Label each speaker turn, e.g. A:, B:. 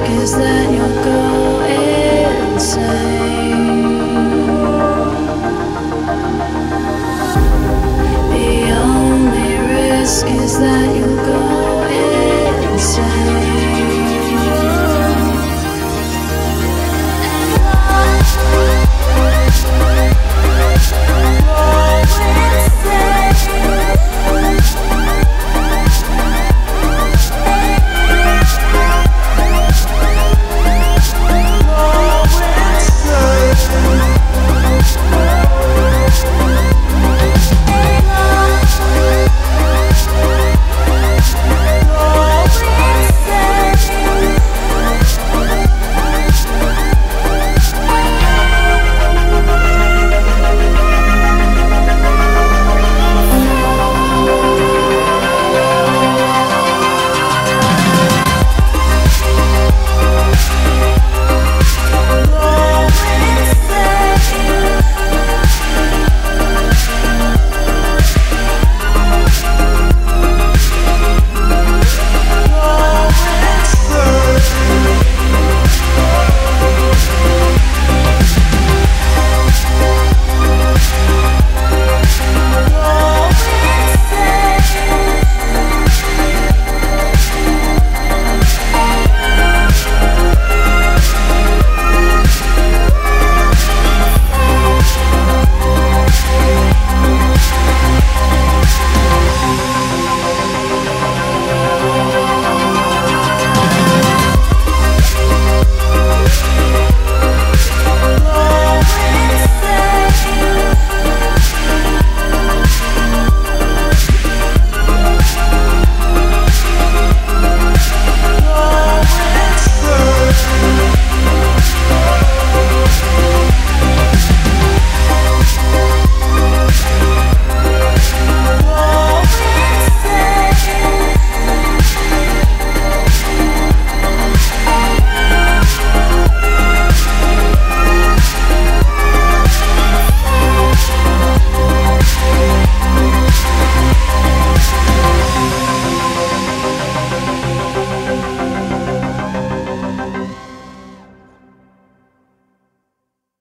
A: risk is that you'll go insane.